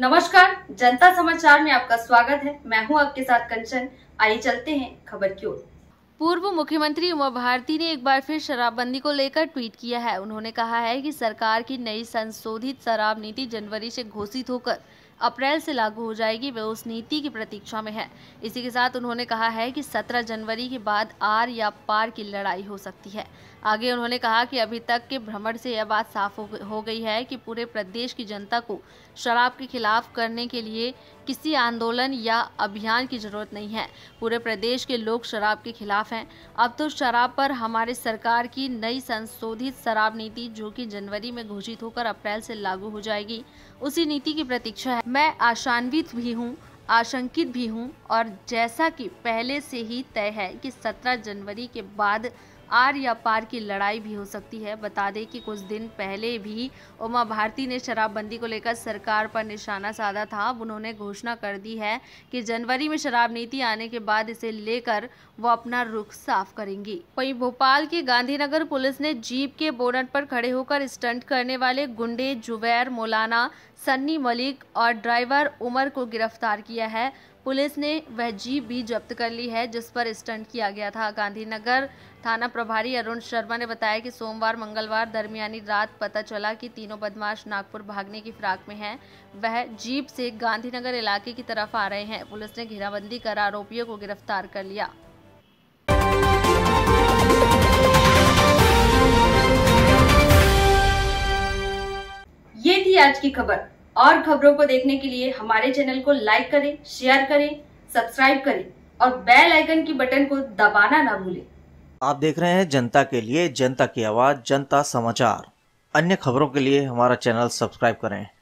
नमस्कार, जनता समाचार में आपका स्वागत है। मैं हूँ आपके साथ कंचन। आइए चलते हैं खबर की ओर। पूर्व मुख्यमंत्री उमा भारती ने एक बार फिर शराबबंदी को लेकर ट्वीट किया है। उन्होंने कहा है कि सरकार की नई संशोधित शराब नीति जनवरी से घोषित होकर अप्रैल से लागू हो जाएगी वे उस नीति की प्रतीक्षा में है। इसी के साथ उन्होंने कहा है कि 17 जनवरी के बाद आर या पार की लड़ाई हो सकती है। आगे उन्होंने कहा कि अभी तक के भ्रमण से यह बात साफ़ हो गई है कि पूरे प्रदेश की जनता को शराब के खिलाफ करने के लिए किसी आंदोलन या अभियान की ज़रूरत नहीं है। पूरे प्रदेश के लोग शराब के खिलाफ हैं। अब तो शराब पर हमारे सरकार की नई संशोधित शराब नीति, जो कि जनवरी में घोषित होकर अप्रैल से लागू हो जाएगी, उसी नीति की प्रतीक्षा है। मैं आशान्वित भी हूँ, आशंकित भी हूँ और जैसा कि पहले से ही तय है कि 17 जनवरी के बाद आर या पार की लड़ाई भी हो सकती है। बता दें कि कुछ दिन पहले भी उमा भारती ने शराबबंदी को लेकर सरकार पर निशाना साधा था। अब उन्होंने घोषणा कर दी है कि जनवरी में शराब नीति आने के बाद इसे लेकर वो अपना रुख साफ़ करेंगी। वहीं भोपाल के गांधीनगर पुलिस ने जीप के बोनट पर खड़े होकर स्टंट करने वाले गुंडे जुबैर मौलाना सन्नी मलिक और ड्राइवर उमर को गिरफ़्तार किया है। पुलिस ने वह जीप भी जब्त कर ली है, जिस पर स्टंट किया गया था। गांधीनगर थाना प्रभारी अरुण शर्मा ने बताया कि सोमवार, मंगलवार दरमियानी रात पता चला कि तीनों बदमाश नागपुर भागने की फिराक में हैं। वह जीप से गांधीनगर इलाके की तरफ़ आ रहे हैं। पुलिस ने घेराबंदी कर आरोपियों को गिरफ़्तार कर लिया। ये थी आज की खबर। और खबरों को देखने के लिए हमारे चैनल को लाइक करें, शेयर करें, सब्सक्राइब करें और बेल आइकन की बटन को दबाना ना भूलें। आप देख रहे हैं जनता के लिए जनता की आवाज़, जनता समाचार। अन्य खबरों के लिए हमारा चैनल सब्सक्राइब करें।